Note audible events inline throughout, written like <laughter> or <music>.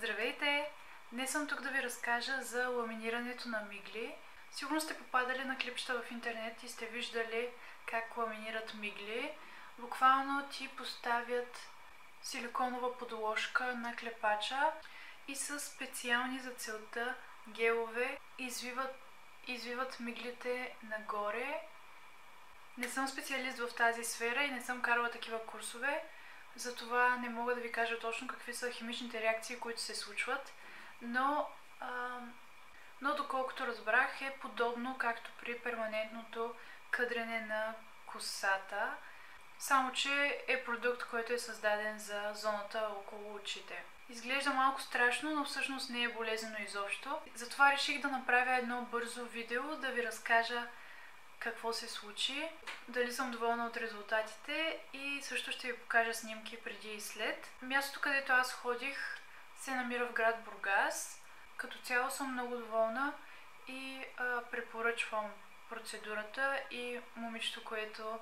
Здравейте! Днес съм тук да ви разкажа за ламинирането на мигли. Сигурно сте попадали на клипчета в интернет и сте виждали как ламинират мигли. Буквално ти поставят силиконова подложка на клепача и с специални за целта гелове извиват, извиват миглите нагоре. Не съм специалист в тази сфера и не съм карала такива курсове, затова не мога да ви кажа точно какви са химичните реакции, които се случват, но, а, но доколкото разбрах е подобно както при перманентното къдрене на косата, само че е продукт, който е създаден за зоната около очите. Изглежда малко страшно, но всъщност не е болезнено изобщо. Затова реших да направя едно бързо видео, да ви разкажа какво се случи, дали съм доволна от резултатите и също ще ви покажа снимки преди и след. Мястото, където аз ходих, се намира в град Бургас. Като цяло съм много доволна и а, препоръчвам процедурата и момичето, което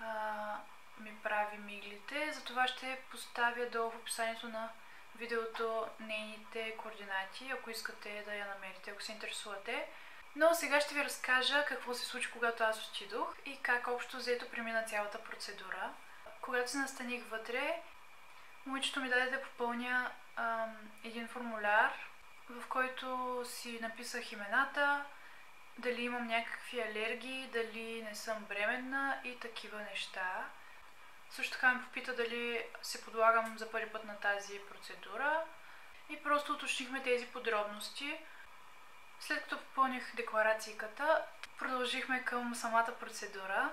а, ми прави миглите. Затова ще поставя долу в описанието на видеото нейните координати, ако искате да я намерите, ако се интересувате. Но сега ще ви разкажа какво се случи, когато аз отидох и как общо взето премина цялата процедура. Когато се настаних вътре, момичето ми даде да попълня ам, един формуляр, в който си написах имената, дали имам някакви алергии, дали не съм бременна и такива неща. Също така ме попита дали се подлагам за първи път на тази процедура и просто уточнихме тези подробности. След като попълних декларацията, продължихме към самата процедура.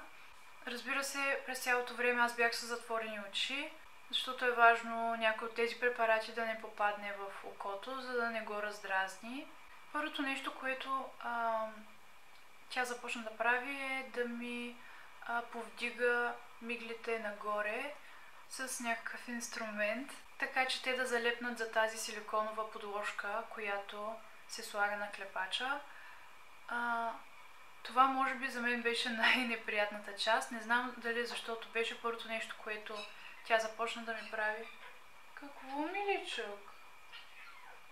Разбира се, през цялото време аз бях с затворени очи, защото е важно някой от тези препарати да не попадне в окото, за да не го раздразни. Първото нещо, което а, тя започна да прави е да ми а, повдига миглите нагоре с някакъв инструмент, така че те да залепнат за тази силиконова подложка, която се слага на клепача. А, това може би за мен беше най-неприятната част. Не знам дали защото беше първото нещо, което тя започна да ми прави. Какво, миличък?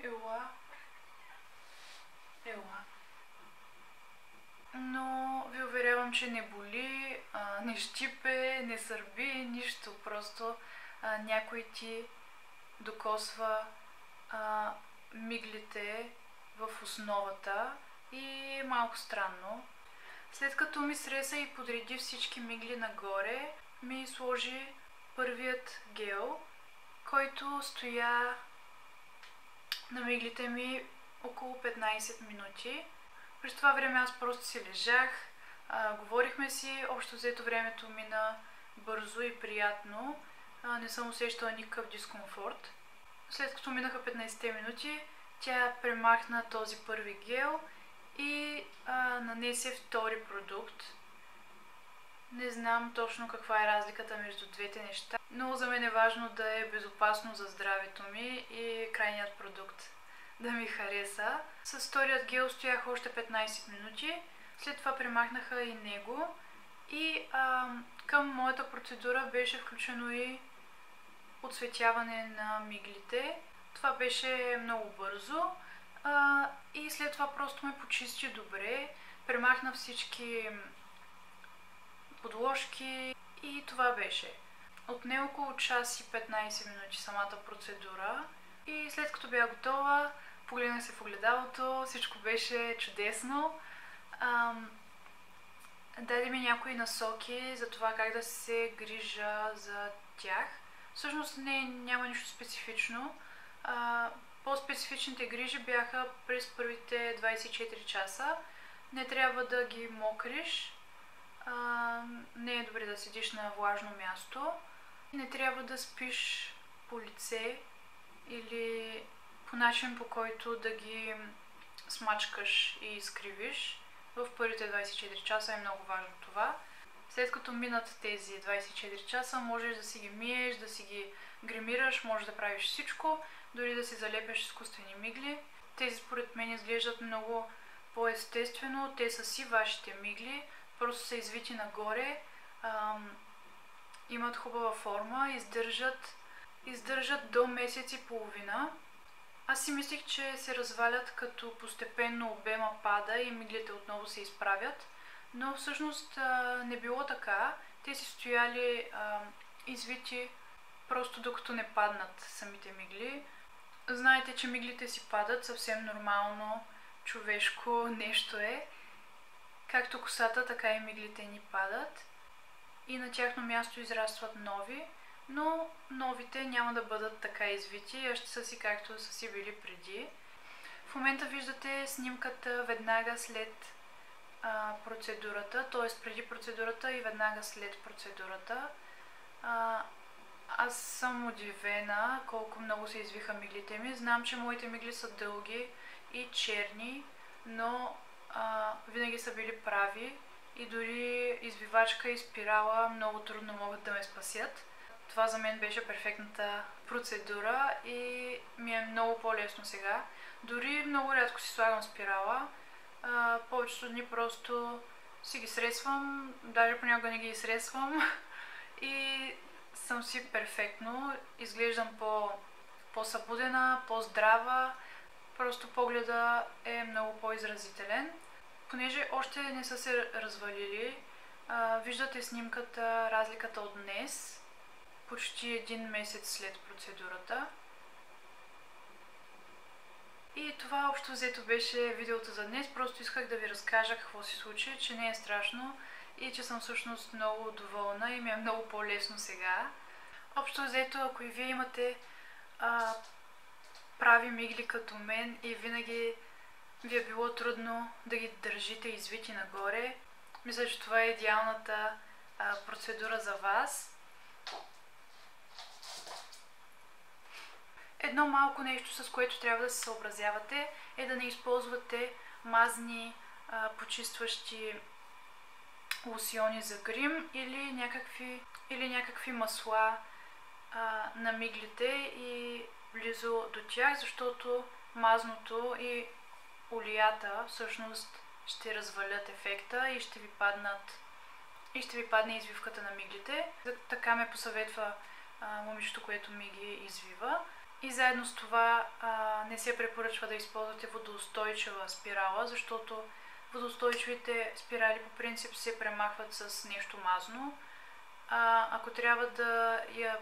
Ела. Ела. Но ви уверявам, че не боли, а, не щипе, не сърби, нищо. Просто а, някой ти докосва а, миглите в основата и малко странно. След като ми среса и подреди всички мигли нагоре, ми сложи първият гел, който стоя на миглите ми около 15 минути. През това време аз просто си лежах, а, говорихме си, общо взето времето мина бързо и приятно. А, не съм усещала никакъв дискомфорт. След като минаха 15 минути, тя премахна този първи гел и а, нанесе втори продукт. Не знам точно каква е разликата между двете неща, но за мен е важно да е безопасно за здравето ми и крайният продукт да ми хареса. С вторият гел стоях още 15 минути, след това премахнаха и него и а, към моята процедура беше включено и отсветяване на миглите. Това беше много бързо а, и след това просто ме почисти добре. Премахна всички подложки и това беше. Отне около час и 15 минути самата процедура и след като бях готова, погледнах се в огледалото, всичко беше чудесно. Ам, даде ми някои насоки за това как да се грижа за тях. Всъщност не, няма нищо специфично. А, по-специфичните грижи бяха през първите 24 часа. Не трябва да ги мокриш. Не е добре да седиш на влажно място. Не трябва да спиш по лице или по начин по който да ги смачкаш и изкривиш. В първите 24 часа е много важно това. След като минат тези 24 часа, можеш да си ги миеш, да си ги гримираш, можеш да правиш всичко, дори да си залепяш изкуствени мигли. Тези според мен изглеждат много по-естествено. Те са си вашите мигли, просто са извити нагоре, ам, имат хубава форма, издържат, издържат до месец и половина. Аз си мислих, че се развалят като постепенно обема пада и миглите отново се изправят, но всъщност а, не било така. Те си стояли а, извити просто докато не паднат самите мигли. Знаете, че миглите си падат съвсем нормално, човешко нещо е. Както косата, така и миглите ни падат. И на тяхно място израстват нови, но новите няма да бъдат така извити, а ще са си както са си били преди. В момента виждате снимката веднага след а, процедурата, т.е. преди процедурата и веднага след процедурата. А, аз съм удивена колко много се извиха миглите ми. Знам, че моите мигли са дълги и черни, но а, винаги са били прави и дори извивачка и спирала много трудно могат да ме спасят. Това за мен беше перфектната процедура и ми е много по-лесно сега. Дори много рядко си слагам спирала. А, повечето дни просто си ги средствам, даже понякога не ги средствам и <laughs> съм си перфектно. Изглеждам по, по-събудена, по-здрава. Просто погледа е много по-изразителен. Понеже още не са се развалили, а, виждате снимката, разликата от днес, почти един месец след процедурата. И това общо взето беше видеото за днес. Просто исках да ви разкажа какво се случи, че не е страшно и че съм всъщност много доволна и ми е много по-лесно сега. Общо взето, ако и вие имате а, прави мигли като мен и винаги ви е било трудно да ги държите извити нагоре, мисля, че това е идеалната а, процедура за вас. Едно малко нещо, с което трябва да се съобразявате, е да не използвате мазни а, почистващи лосиони за грим или някакви, или някакви масла а, на миглите и близо до тях, защото мазното и олията всъщност ще развалят ефекта и ще ви паднат и ще ви падне извивката на миглите. Така ме посъветва момичето, което ми ги извива. И заедно с това а, не се препоръчва да използвате водоустойчива спирала, защото водоустойчивите спирали по принцип се премахват с нещо мазно. А, ако трябва да я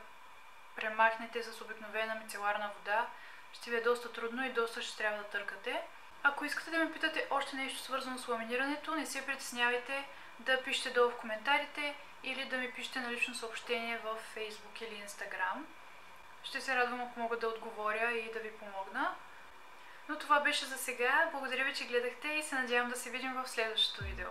премахнете с обикновена мицеларна вода, ще ви е доста трудно и доста ще трябва да търкате. Ако искате да ме питате още нещо свързано с ламинирането, не се притеснявайте да пишете долу в коментарите или да ми пишете на лично съобщение в Facebook или Instagram. Ще се радвам, ако мога да отговоря и да ви помогна. Но това беше за сега. Благодаря ви, че гледахте и се надявам да се видим в следващото видео.